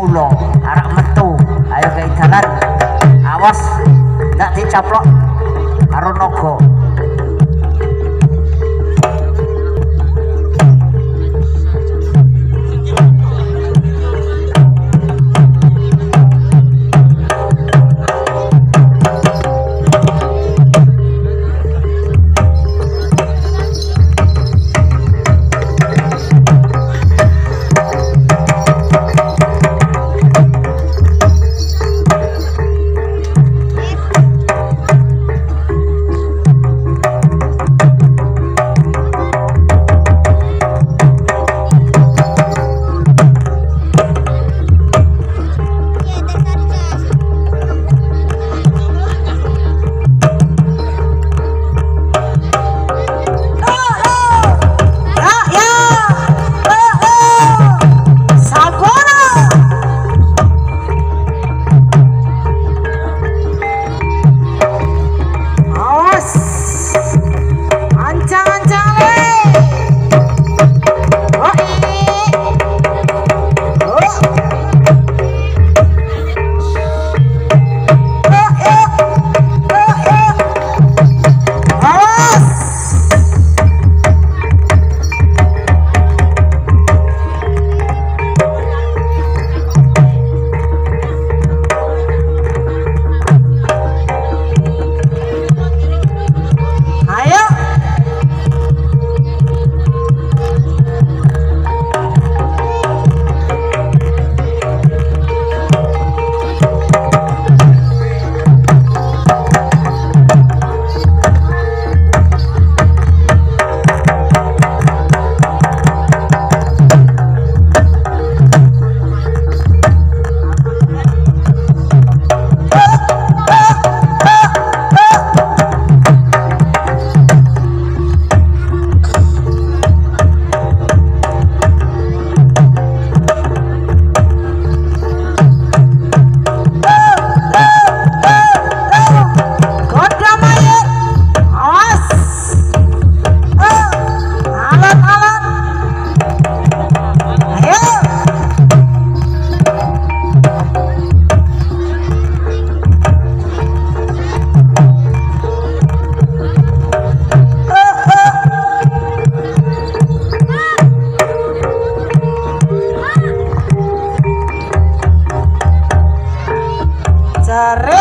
ulo arak metu. Ayo ke awas ndak dicaplok karo naga Agarré.